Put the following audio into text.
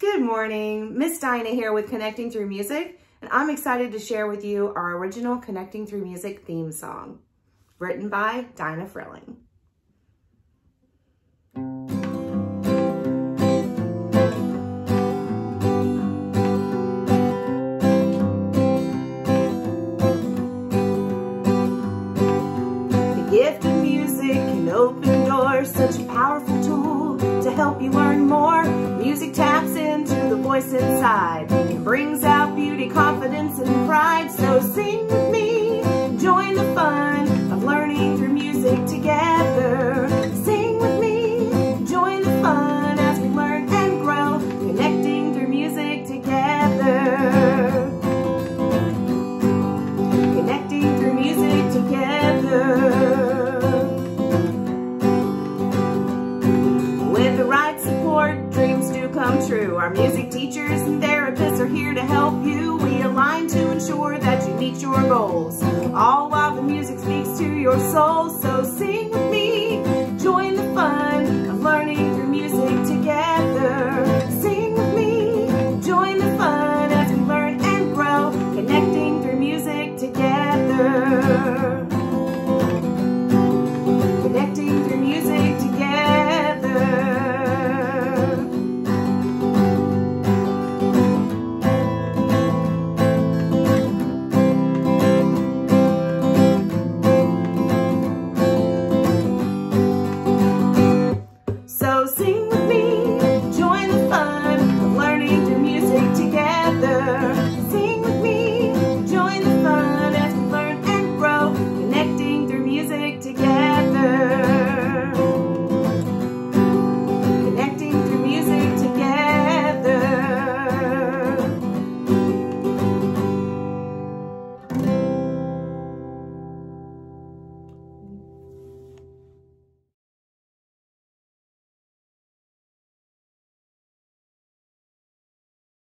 Good morning, Miss Dinah here with Connecting Through Music, and I'm excited to share with you our original Connecting Through Music theme song, written by Dinah Frilling. The gift of music can open doors, such a powerful tool to help you learn. Music taps into the voice inside. And brings out beauty, true. Our music teachers and therapists are here to help you. We align to ensure that you meet your goals. All while the music speaks to your soul. So sing